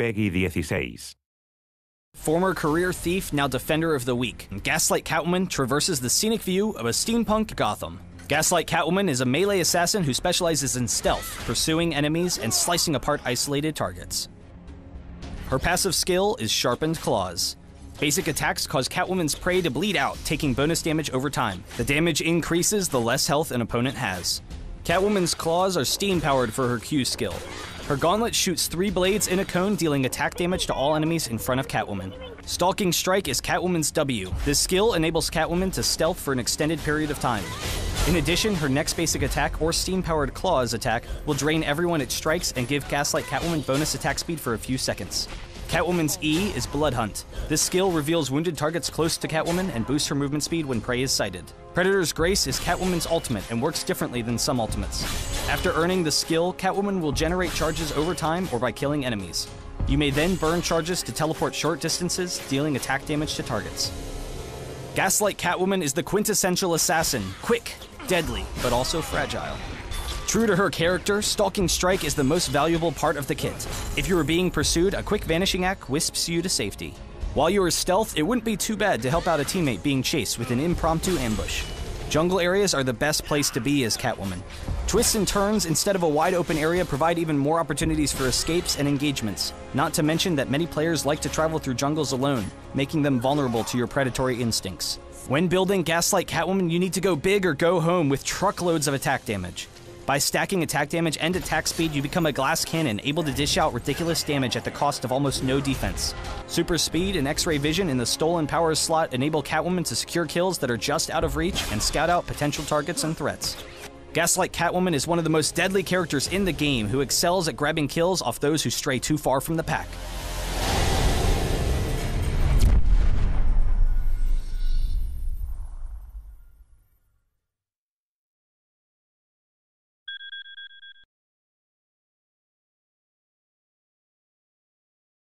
PEGI 16. Former career thief, now defender of the weak, Gaslight Catwoman traverses the scenic view of a steampunk Gotham. Gaslight Catwoman is a melee assassin who specializes in stealth, pursuing enemies and slicing apart isolated targets. Her passive skill is Sharpened Claws. Basic attacks cause Catwoman's prey to bleed out, taking bonus damage over time. The damage increases the less health an opponent has. Catwoman's claws are steam powered for her Q skill. Her gauntlet shoots three blades in a cone, dealing attack damage to all enemies in front of Catwoman. Stalking Strike is Catwoman's W. This skill enables Catwoman to stealth for an extended period of time. In addition, her next basic attack or steam powered claws attack will drain everyone it strikes and give Gaslight Catwoman bonus attack speed for a few seconds. Catwoman's E is Blood Hunt. This skill reveals wounded targets close to Catwoman and boosts her movement speed when prey is sighted. Predator's Grace is Catwoman's ultimate and works differently than some ultimates. After earning the skill, Catwoman will generate charges over time or by killing enemies. You may then burn charges to teleport short distances, dealing attack damage to targets. Gaslight Catwoman is the quintessential assassin, quick, deadly, but also fragile. True to her character, Stalking Strike is the most valuable part of the kit. If you are being pursued, a quick vanishing act wisps you to safety. While you are stealth, it wouldn't be too bad to help out a teammate being chased with an impromptu ambush. Jungle areas are the best place to be as Catwoman. Twists and turns instead of a wide open area provide even more opportunities for escapes and engagements, not to mention that many players like to travel through jungles alone, making them vulnerable to your predatory instincts. When building Gaslight Catwoman, you need to go big or go home with truckloads of attack damage. By stacking attack damage and attack speed, you become a glass cannon able to dish out ridiculous damage at the cost of almost no defense. Super speed and X ray vision in the stolen powers slot enable Catwoman to secure kills that are just out of reach and scout out potential targets and threats. Gaslight Catwoman is one of the most deadly characters in the game who excels at grabbing kills off those who stray too far from the pack.